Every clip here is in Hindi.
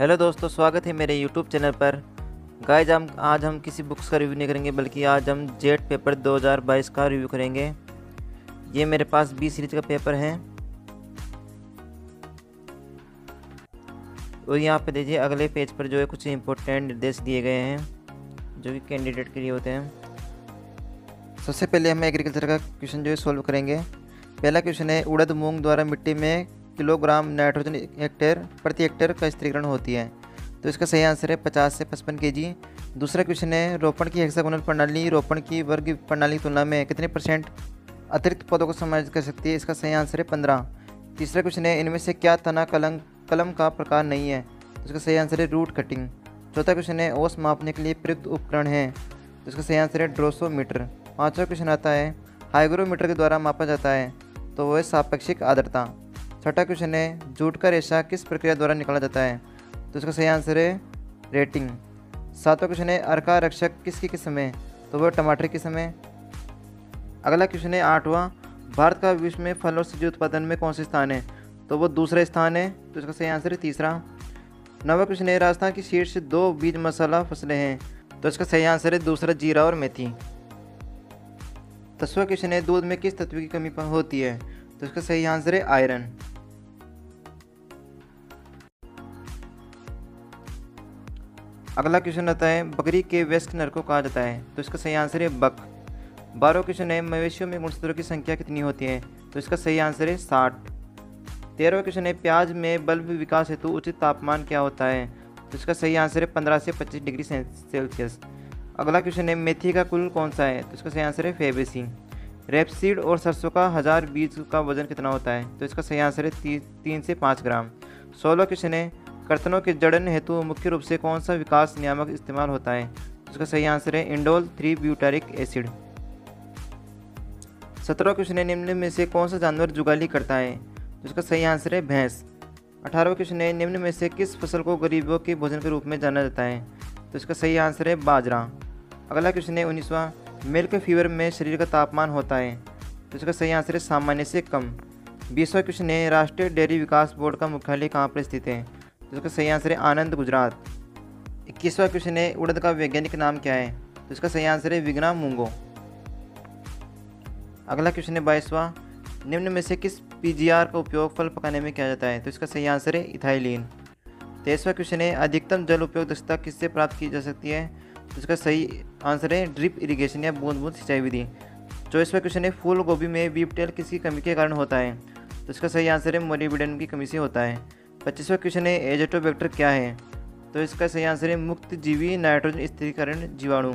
हेलो दोस्तों, स्वागत है मेरे यूट्यूब चैनल पर। गाइज़ हम आज हम किसी बुक्स का रिव्यू नहीं करेंगे, बल्कि आज हम जेट पेपर 2022 का रिव्यू करेंगे। ये मेरे पास बी सीरीज़ का पेपर है। और यहाँ पे देखिए, अगले पेज पर जो है कुछ इम्पोर्टेंट निर्देश दिए गए हैं, जो कि कैंडिडेट के लिए होते हैं। सबसे पहले हम एग्रीकल्चर का क्वेश्चन जो है सॉल्व करेंगे। पहला क्वेश्चन है, उड़द मूंग द्वारा मिट्टी में किलोग्राम नाइट्रोजन हेक्टेयर प्रति हेक्टेयर का स्त्रीकरण होती है। तो इसका सही आंसर है पचास से पचपन के जी दूसरा क्वेश्चन है, रोपण की हेक्सागोनल प्रणाली, रोपण की वर्ग प्रणाली की तुलना में कितने परसेंट अतिरिक्त पौधों को समाज कर सकती है? इसका सही आंसर है पंद्रह। तीसरा क्वेश्चन है, इनमें से क्या तना कलम कलम का प्रकार नहीं है? तो इसका सही आंसर है रूट कटिंग चौथा क्वेश्चन है, ओस मापने के लिए प्रयुक्त उपकरण है। तो इसका सही आंसर है ड्रोसोमीटर। पाँचवा क्वेश्चन आता है, हाइग्रोमीटर के द्वारा मापा जाता है तो वह सापेक्षिक आर्द्रता। छठा क्वेश्चन है जूट का रेशा किस प्रक्रिया द्वारा निकाला जाता है? तो इसका सही आंसर है रेटिंग सातवां क्वेश्चन है अर्का रक्षक किसकी किस्म है तो वह टमाटर की किस्म है अगला क्वेश्चन है आठवां। भारत का विश्व में फल और सब्ज़ी उत्पादन में कौन सा स्थान है? तो वो दूसरा स्थान है तो इसका सही आंसर है तीसरा। नवा क्वेश्चन है राजस्थान की शीर्ष दो बीज मसाला फ़सलें हैं तो इसका सही आंसर है दूसरा जीरा और मेथी। दसवा क्वेश्चन है दूध में किस तत्व की कमी होती है? तो इसका सही आंसर है आयरन। अगला क्वेश्चन आता है बकरी के व्यस्क नर को कहा जाता है? तो इसका सही आंसर है बक। बारह क्वेश्चन है मवेशियों में गुणसूत्रों की संख्या कितनी होती है? तो इसका सही आंसर है साठ। तेरहवा क्वेश्चन है प्याज में बल्ब विकास हेतु उचित तापमान क्या होता है? तो इसका सही आंसर है पंद्रह से पच्चीस डिग्री सेल्सियस। अगला क्वेश्चन है मेथी का कुल कौन सा है? तो इसका सही आंसर है फेबेसी। रेपसीड और सरसों का हज़ार बीज का वज़न कितना होता है? तो इसका सही आंसर है ती, तीन से पाँच ग्राम। सोलह क्वेश्चन है कर्तनों के जड़न हेतु मुख्य रूप से कौन सा विकास नियामक इस्तेमाल होता है? उसका सही आंसर है इंडोल थ्री ब्यूटारिक एसिड। सत्रह क्वेश्चन है निम्न में से कौन सा जानवर जुगाली करता है? इसका सही आंसर है भैंस। अठारहवा क्वेश्चन है निम्न में से किस फ़सल को गरीबों के भोजन के रूप में जाना जाता है? तो इसका सही आंसर है बाजरा। अगला क्वेश्चन है उन्नीसवा। मिल्क फीवर में शरीर का तापमान होता है। तो इसका सही आंसर है सामान्य से कम। बीसवा क्वेश्चन है राष्ट्रीय डेयरी विकास बोर्ड का मुख्यालय कहाँ पर स्थित है? तो इसका सही आंसर है आनंद गुजरात। इक्कीसवा क्वेश्चन है, उड़द का वैज्ञानिक नाम क्या है? तो इसका सही आंसर है विग्ना मूंगो। अगला क्वेश्चन है बाईसवा, निम्न में से किस पीजीआर का उपयोग फल पकाने में किया जाता है? तो इसका सही आंसर है इथाइलिन। तेईसवा क्वेश्चन है, अधिकतम जल उपयोग दक्षता किससे प्राप्त की जा सकती है? तो इसका सही आंसर है ड्रिप इरिगेशन या बूंद बूंद सिंचाई विधि। चौबीसवा क्वेश्चन है फूल गोभी में वीपटेल किसकी कमी के कारण होता है? तो इसका सही आंसर है मोलिबिडन की कमी से होता है। पच्चीसवा क्वेश्चन है एजेटोबैक्टर क्या है? तो इसका सही आंसर है मुक्त जीवी नाइट्रोजन स्थिरीकरण जीवाणु।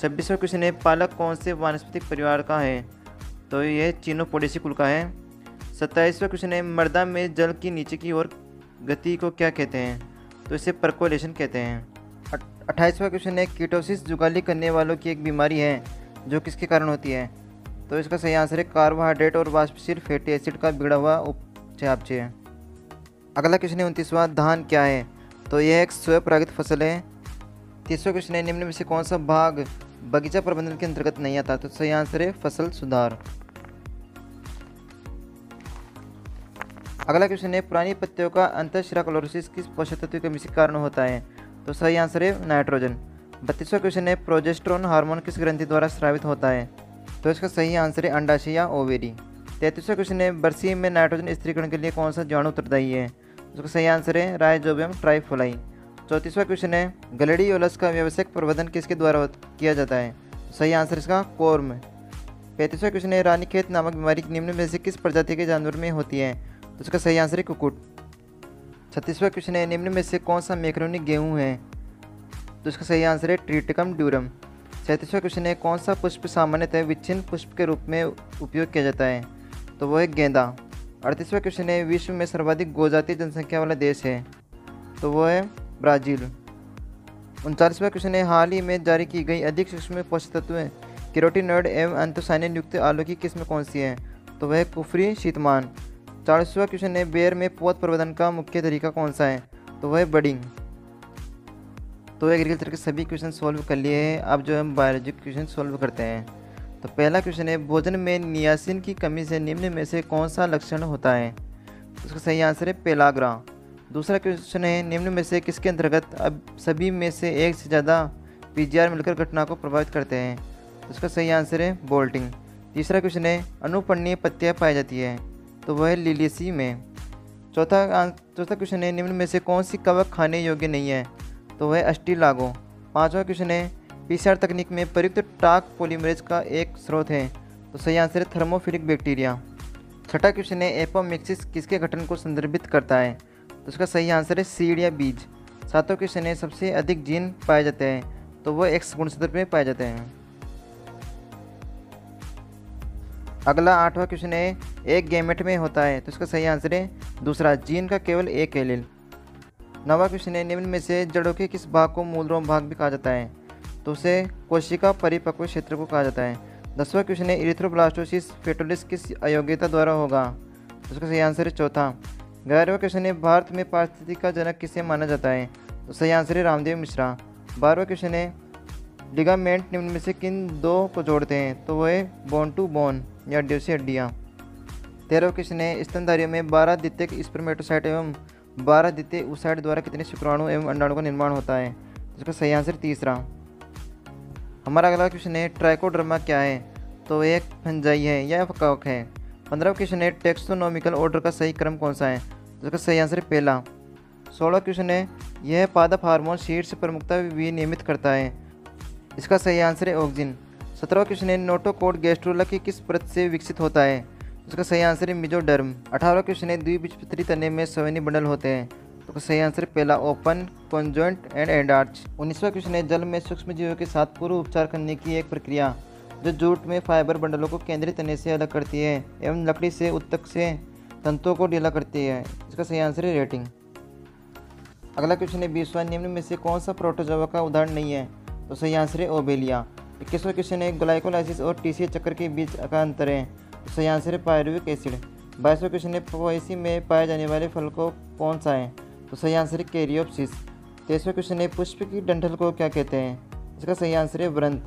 छब्बीसवा क्वेश्चन है, पालक कौन से वानस्पतिक परिवार का है? तो यह चीनोपोडेसी कुल का है। सत्ताईसवा क्वेश्चन है, मर्दा में जल की नीचे की ओर गति को क्या कहते हैं? तो इसे परकोलेशन कहते हैं। अट्ठाईसवा क्वेश्चन है कीटोसिस जुगाली करने वालों की एक बीमारी है, जो किसके कारण होती है? तो इसका सही आंसर है कार्बोहाइड्रेट और वाष्पशील फैटी एसिड का बिगड़ा हुआ उपचापचे है अगला क्वेश्चन है उनतीसवा, धान क्या है? तो यह एक स्वयं स्वपरागित फ़सल है। तीसरा क्वेश्चन है, निम्न में से कौन सा भाग बगीचा प्रबंधन के अंतर्गत नहीं आता? तो सही आंसर है फ़सल सुधार। अगला क्वेश्चन है, पुरानी पत्तियों का अंतशिरा क्लोरोसिस किस पोषक तत्व के कमी कारण होता है? तो सही आंसर है नाइट्रोजन। बत्तीसवा क्वेश्चन है, प्रोजेस्ट्रोन हार्मोन किस ग्रंथि द्वारा स्रावित होता है? तो इसका सही आंसर है अंडाशय या ओवेरी। तैतीसवा क्वेश्चन है बरसी में नाइट्रोजन स्त्रीकरण के लिए कौन सा जीवाणु उत्तरदायी है? उसका सही आंसर है रायजोबियम ट्राइफोलाई चौंतीसवा क्वेश्चन है, गलेडी ओलस का व्यावसायिक प्रबंधन किसके द्वारा किया जाता है? सही आंसर इसका कोर्म पैंतीसवा क्वेश्चन है रानी खेत नामक बीमारी निम्न में से किस प्रजाति के जानवर में होती है? तो उसका सही आंसर है कुकुट। छत्तीसवा क्वेश्चन है, निम्न में से कौन सा मैक्रोनिक गेहूँ है? तो इसका सही आंसर है, ट्रीटिकम ड्यूरम। सैंतीसवा क्वेश्चन है, कौन सा पुष्प सामान्यतः विच्छिन्न पुष्प के रूप में उपयोग किया जाता है? तो वह है गेंदा। अड़तीसवा क्वेश्चन है विश्व में सर्वाधिक गोजातीय जनसंख्या वाला देश है तो वो है ब्राज़ील। उनचालीसवा क्वेश्चन है हाल ही में जारी की गई अधिक सूक्ष्म पोषक तत्व केरोटिनॉइड एवं अंतोसाइनिन युक्त आलू की किस्म कौन सी है तो वह कुफरी शीतमान। चालीसवा क्वेश्चन है बेयर में पौध प्रबंधन का मुख्य तरीका कौन सा है तो वह बडिंग। तो एग्रीकल्चर के सभी क्वेश्चन सॉल्व कर लिए हैं, अब जो हम बायोलॉजी क्वेश्चन सॉल्व करते हैं। तो पहला क्वेश्चन है, भोजन में नियासिन की कमी से निम्न में से कौन सा लक्षण होता है? तो उसका सही आंसर है पेलाग्रा। दूसरा क्वेश्चन है, निम्न में से किसके अंतर्गत अब सभी में से एक से ज़्यादा पी मिलकर घटना को प्रभावित करते हैं? उसका सही आंसर है बोल्टिंग। तीसरा क्वेश्चन है अनुपर्णीय पत्तियाँ पाई जाती है तो वह लिलियसी में। चौथा चौथा क्वेश्चन है, निम्न में से कौन सी कवक खाने योग्य नहीं है तो वह अष्टी लागो पाँचवा क्वेश्चन है पीसीआर तकनीक में प्रयुक्त टाक पोलीमरेज का एक स्रोत है। तो सही आंसर है थर्मोफिलिक बैक्टीरिया छठा क्वेश्चन है एपोमिक्सिस किसके गठन को संदर्भित करता है? तो उसका सही आंसर है सीड या बीज। सातों क्वेश्चन है, सबसे अधिक जीन पाए जाते हैं। तो वह एक्स गुणसूत्र में पाए जाते हैं। अगला आठवां क्वेश्चन है, एक गैमेट में होता है। तो इसका सही आंसर है, दूसरा जीन का केवल एक एलिल नवा क्वेश्चन है, निम्न में से जड़ों के किस भाग को मूलरोम भाग भी कहा जाता है? तो उसे कोशिका परिपक्व क्षेत्र को कहा जाता है। दसवां क्वेश्चन है इरिथ्रोब्लास्टोसिस फेटोलिस किस अयोग्यता द्वारा होगा? उसका सही आंसर है चौथा। ग्यारहवा क्वेश्चन है, भारत में पारिस्थितिक का जनक किसे माना जाता है? तो सही आंसर है रामदेव मिश्रा। बारहवा क्वेश्चन है लिगामेंट निम्न में से किन दो को जोड़ते हैं? तो वह है बोन टू बोन या हड्डियों से हड्डियाँ। तेरहवा क्वेश्चन है, स्तनधारियों में बारह द्वितीय स्पर्मेटोसाइट एवं बारह द्वितीय उसाइड द्वारा कितने शुक्राणु एवं अंडाणु का निर्माण होता है? इसका सही आंसर तीसरा। हमारा अगला क्वेश्चन है, ट्राइकोड्रमा क्या है? तो एक फंजाई है, या कवक है? पंद्रह क्वेश्चन है, टेक्सोनोमिकल ऑर्डर का सही क्रम कौन सा है? इसका सही आंसर है पहला। सोलह क्वेश्चन है, यह पादप हार्मोन शीर्ष प्रमुखता विनियमित करता है। इसका सही आंसर है ऑक्सीजन। सत्रहवा क्वेश्चन है, नोटोकोड गैस्ट्रोला की किस परत से विकसित होता है? उसका सही आंसर है मिजोडर्म। अठारह क्वेश्चन है, द्विबीजपत्री तने में सवनी बंडल होते हैं। तो सही आंसर पहला open conjoint end end arch उन्नीसवा question है, जल में सूक्ष्म जीवों के साथ पूर्व उपचार करने की एक प्रक्रिया, जो जूट में फाइबर बंडलों को केंद्रीय तने से अलग करती है एवं लकड़ी से उत्तक से तंतुओं को ढीला करती है। इसका सही आंसर है रेटिंग अगला क्वेश्चन है, बीसवा निम्न में से कौन सा प्रोटोजोवा का उदाहरण नहीं है? तो सही आंसर है, ओबेलिया. इक्कीसवा क्वेश्चन है ग्लाइकोलाइसिस और टीसी चक्र के बीच का अंतर है। तो सही आंसर है पायरुविक एसिड बाईसवा क्वेश्चन है पोएसी में पाए जाने वाले फल को कौन सा है? तो सही आंसर है कैरियोप्सिस। तेईसवा क्वेश्चन है पुष्प की डंठल को क्या कहते हैं? इसका सही आंसर है व्रंत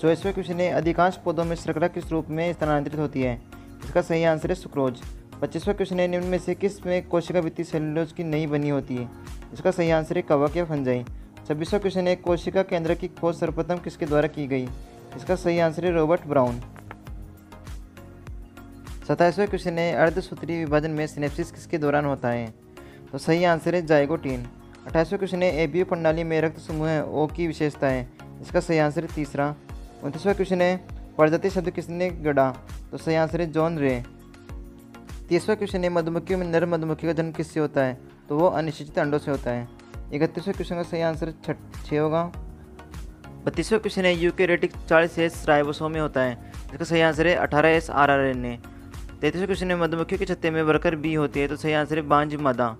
चौबीसवें क्वेश्चन है अधिकांश पौधों में शर्करा किस रूप में स्थानांतरित होती है? इसका सही आंसर है सुक्रोज। पच्चीसवा क्वेश्चन है निम्न में से किसमें कोशिका वित्तीय सेलुलोज की नहीं बनी होती है? इसका सही आंसर है कवक या फंजाई। छब्बीसवा क्वेश्चन है कोशिका केंद्र की खोज सर्वप्रथम किसके द्वारा की गई? इसका सही आंसर है रॉबर्ट ब्राउन। सत्ताईसवें क्वेश्चन है अर्धसूत्री विभाजन में सिनेप्सिस किसके दौरान होता है? तो सही आंसर है जाइगोटीन अठाईसवें क्वेश्चन है एबीओ प्रणाली में रक्त समूह ओ की विशेषता है इसका सही आंसर है तीसरा। उनतीसवा क्वेश्चन है प्रजाति शब्द किसने गढ़ा तो सही आंसर है जॉन रे। तीसवा क्वेश्चन है मधुमक्खियों में नर मधुमक्खी का जन्म किससे होता है तो वो अनिश्चित अंडों से होता है। इकतीसवें क्वेश्चन का सही आंसर छठ छः होगा। बत्तीसवें क्वेश्चन है यूकेरेटिक चालीस एस राइबोसोम में होता है, इसका सही आंसर है अठारह S R R N A तैतीसवें question है मधुमक्खियों के छत्ते में वर्कर बी होती है तो सही आंसर है बांझ मादा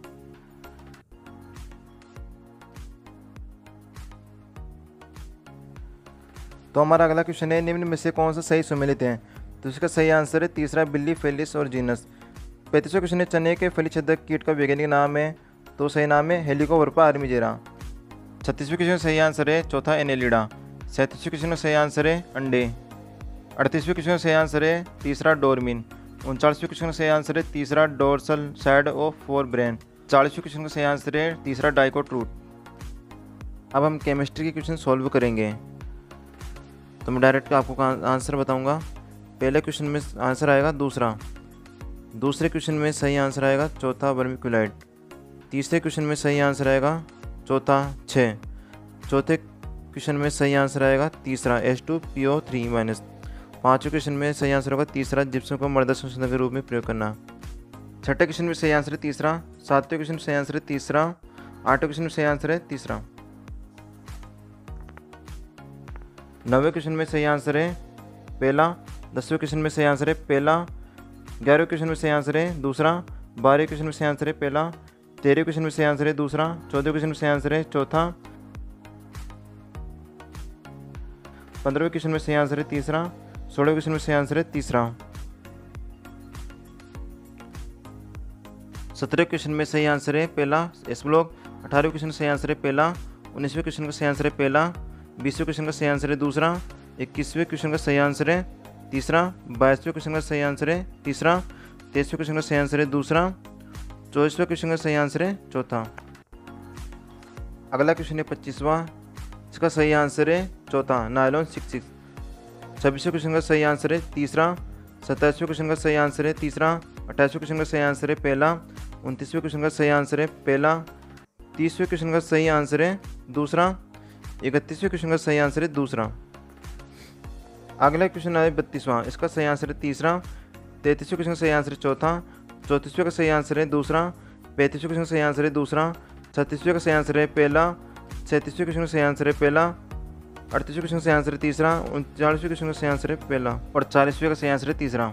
तो हमारा अगला क्वेश्चन है, निम्न में से कौन सा सही सुमिलित है? तो इसका सही आंसर है, तीसरा बिल्ली फेलिस और जीनस। पैंतीसवें क्वेश्चन है, चने के फली छदक कीट का वैज्ञानिक नाम है तो सही नाम है हेलिकोवर्पा आर्मीजेरा छत्तीसवें क्वेश्चन सही आंसर है, चौथा एनेलिडा। सैंतीसवें क्वेश्चन का सही आंसर है, अंडे। अड़तीसवें क्वेश्चन का सही आंसर है, तीसरा डोरमिन। उनचालीसवें क्वेश्चन का सही आंसर है, तीसरा dorsal side of forebrain. चालीसवें क्वेश्चन का सही आंसर है, तीसरा डाइकोट रूट अब हम केमिस्ट्री के क्वेश्चन सॉल्व करेंगे। तो मैं डायरेक्ट आपको आंसर बताऊँगा। पहले क्वेश्चन में आंसर आएगा, दूसरा। दूसरे क्वेश्चन में सही आंसर आएगा, चौथा वर्मिकुलाइट तीसरे क्वेश्चन में सही आंसर आएगा, चौथा छः चौथे क्वेश्चन में सही आंसर आएगा, तीसरा। S two P O three minus पाँचवें क्वेश्चन में सही आंसर होगा, तीसरा। जिप्सम को मर्दा संशोधन के रूप में प्रयोग करना। छठे क्वेश्चन में सही आंसर है, तीसरा। सातवें क्वेश्चन में सही आंसर है, तीसरा। आठवें क्वेश्चन में सही आंसर है, तीसरा। नवे क्वेश्चन में सही आंसर है पहला दसवें क्वेश्चन में सही आंसर है पहला ग्यारहवें क्वेश्चन में सही आंसर है दूसरा बारहवें क्वेश्चन में सही आंसर है पहला तेरहवें क्वेश्चन में सही आंसर है दूसरा चौदह क्वेश्चन में सही आंसर है चौथा पंद्रहवें क्वेश्चन में सही आंसर है तीसरा सोलहवें क्वेश्चन में सही आंसर है तीसरा सत्रहवें क्वेश्चन में सही आंसर है पहला एस ब्लॉक अठारहवें क्वेश्चन सही आंसर है पहला उन्नीसवें क्वेश्चन का सही आंसर है पहला बीसवें क्वेश्चन का सही आंसर है दूसरा इक्कीसवें क्वेश्चन का सही आंसर है तीसरा बाईसवें क्वेश्चन का सही आंसर है तीसरा तेईसवें क्वेश्चन का सही आंसर है दूसरा चौबीसवें क्वेश्चन का सही आंसर है चौथा अगला क्वेश्चन है पच्चीसवा इसका सही आंसर है चौथा नायलॉन सिक्स सिक्स छब्बीसवें क्वेश्चन का सही आंसर है तीसरा सत्ताईसवें क्वेश्चन का सही आंसर है तीसरा अट्ठाईसवें क्वेश्चन का सही आंसर है पहला उनतीसवें क्वेश्चन का सही आंसर है पहला तीसवें क्वेश्चन का सही आंसर है दूसरा इकतीसवें क्वेश्चन का सही आंसर है दूसरा अगला क्वेश्चन है बत्तीसवां इसका सही आंसर है तीसरा तैंतीसवें क्वेश्चन का सही आंसर है चौथा चौंतीसवें का सही आंसर है दूसरा पैंतीसवें क्वेश्चन का सही आंसर है दूसरा छत्तीसवें का सही आंसर है पहला सैंतीसवें क्वेश्चन का सही आंसर है पहला अड़तीसवें क्वेश्चन का सही आंसर है तीसरा उनचालीसवें क्वेश्चन का सही आंसर है पहला और चालीसवें का सही आंसर है तीसरा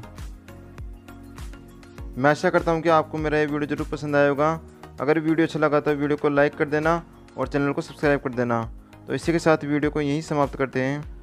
मैं आशा करता हूँ कि आपको मेरा ये वीडियो ज़रूर पसंद आएगा अगर वीडियो अच्छा लगा तो वीडियो को लाइक कर देना और चैनल को सब्सक्राइब कर देना तो इसी के साथ वीडियो को यहीं समाप्त करते हैं।